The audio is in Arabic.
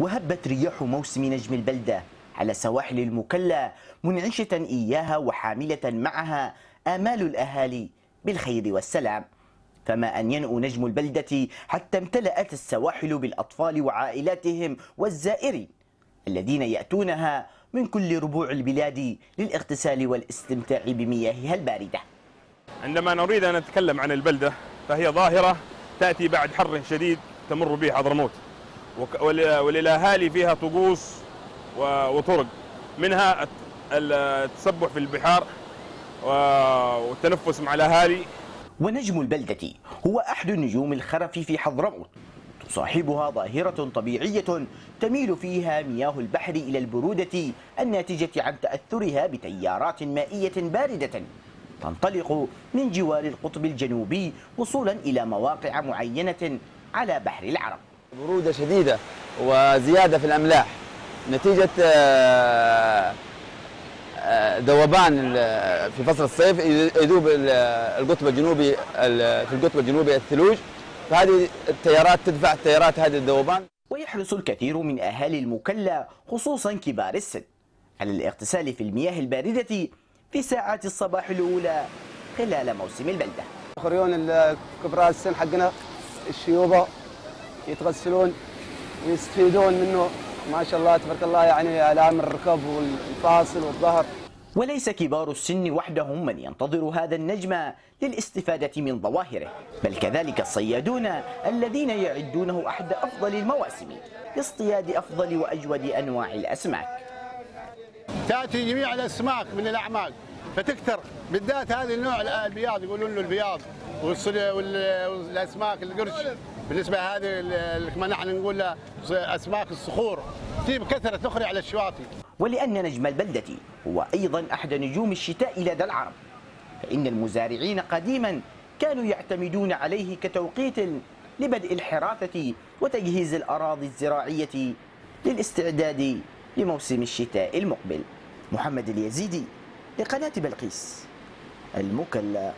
وهبت رياح موسم نجم البلدة على سواحل المكلا منعشة إياها وحاملة معها آمال الأهالي بالخير والسلام. فما أن ينأو نجم البلدة حتى امتلأت السواحل بالأطفال وعائلاتهم والزائرين الذين يأتونها من كل ربوع البلاد للاغتسال والاستمتاع بمياهها الباردة. عندما نريد أن نتكلم عن البلدة فهي ظاهرة تأتي بعد حر شديد تمر به حضرموت. وللأهالي فيها طقوس وطرق. منها الت- التسبح في البحار والتنفس مع الأهالي. ونجم البلدة هو أحد نجوم الخرف في حضرموت. تصاحبها ظاهرة طبيعية تميل فيها مياه البحر إلى البرودة الناتجة عن تأثرها بتيارات مائية باردة. تنطلق من جوار القطب الجنوبي وصولا إلى مواقع معينة على بحر العرب. برودة شديدة وزيادة في الأملاح. نتيجة آه، آه، ذوبان ال- في فصل الصيف يذوب ال- القطب الجنوبي ال- في القطب الجنوبي الثلوج. فهذه التيارات تدفع التيارات هذه الذوبان ويحرص الكثير من أهالي المكلا خصوصا كبار السن. على الاغتسال في المياه الباردة في ساعات الصباح الأولى خلال موسم البلدة؟ اخريون الكبراء السن حقنا الشيوبة يتغسلون ويستفيدون منه. ما شاء الله تبارك الله يعني الام الركب والفاصل والظهر. وليس كبار السن وحدهم من ينتظر هذا النجم للاستفادة من ظواهره بل كذلك الصيادون الذين يعدونه أحد أفضل المواسم لاصطياد أفضل وأجود أنواع الأسماك. تأتي جميع الأسماك من الاعماق فتكثر بالذات هذه النوع البياض يقولون له البياض والصل- وال- والأسماك القرش. بالنسبة هذه كما نحن نقول أسماك الصخور تجي بكثرة تخرج على الشواطئ. ولأن نجم البلدة هو أيضا أحد نجوم الشتاء لدى العرب. فإن المزارعين قديما كانوا يعتمدون عليه كتوقيت لبدء الحراثة وتجهيز الأراضي الزراعية للاستعداد لموسم الشتاء المقبل. محمد اليزيدي لقناة بلقيس المكلا.